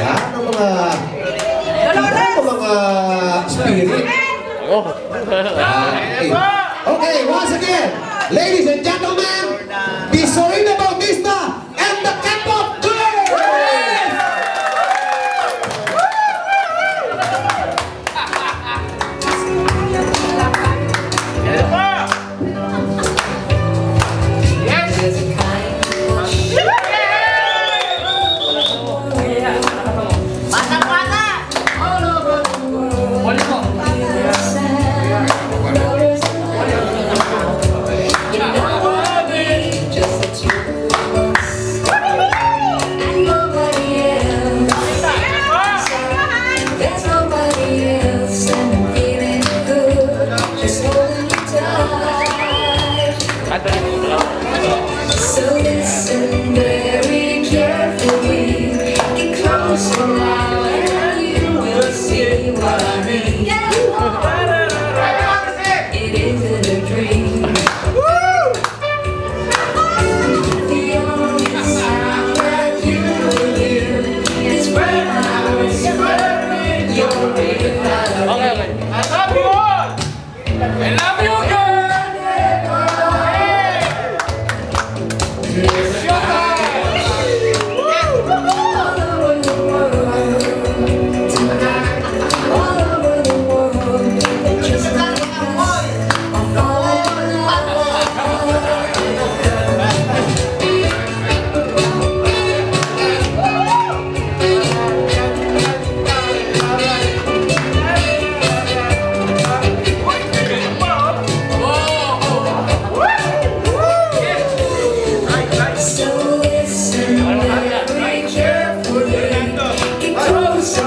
lahat ng mga lahat mga spirit. Oh. Okay. once again, ladies and gentlemen, be sorry about